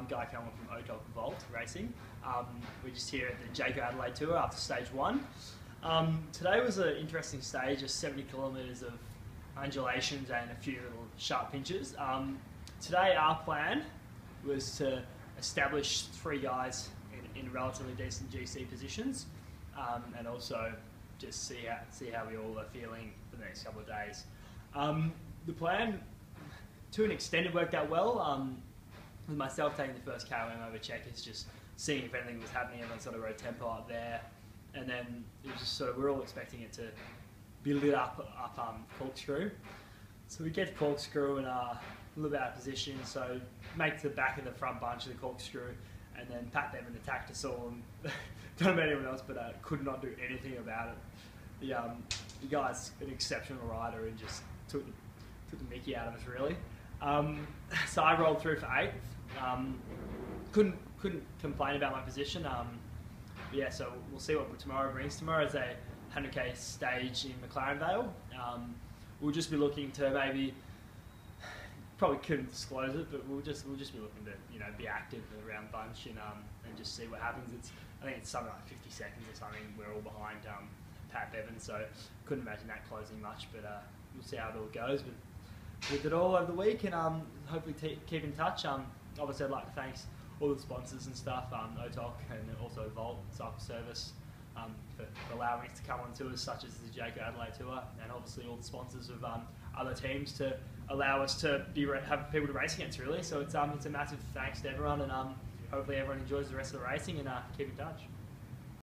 I'm Guy Kelman from OTOC Vault Racing. Um, we're just here at the Jayco Adelaide Tour after stage one. Um, today was an interesting stage, just 70 kilometres of undulations and a few little sharp pinches. Um, today our plan was to establish three guys in, in relatively decent GC positions um, and also just see how, see how we all are feeling for the next couple of days. Um, the plan, to an extent, it worked out well. Um, with myself taking the first KOM over checkers, just seeing if anything was happening, everyone sort of rode tempo up there, and then it was just sort of we are all expecting it to be lit up up um, corkscrew. So we get corkscrew and uh, a little bit out of position, so make the back of the front bunch of the corkscrew, and then Pat Bevan attacked us all. And don't know about anyone else, but uh, could not do anything about it. The, um, the guy's an exceptional rider and just took the, took the mickey out of us, really. Um, so I rolled through for eighth. Um, couldn't couldn't complain about my position. Um, yeah, so we'll see what tomorrow brings. Tomorrow is a 100k stage in McLaren Vale. Um, we'll just be looking to maybe probably couldn't disclose it, but we'll just we'll just be looking to you know be active around bunch and um, and just see what happens. It's I think it's something like 50 seconds or something. We're all behind um, Pat Bevan, so couldn't imagine that closing much. But uh, we'll see how it all goes. But we did all over the week, and um, hopefully keep in touch. Um, obviously, I'd like to thank all the sponsors and stuff, um, OTOC and also Vault Cycle Service um, for, for, allowing us to come on tours such as the Jayco Adelaide Tour, and obviously all the sponsors of um, other teams to allow us to be have people to race against. Really, so it's um, it's a massive thanks to everyone, and um, hopefully everyone enjoys the rest of the racing and uh, keep in touch.